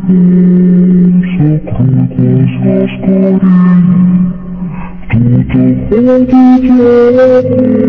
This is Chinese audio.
所苦过，所受的，都走我的脚底。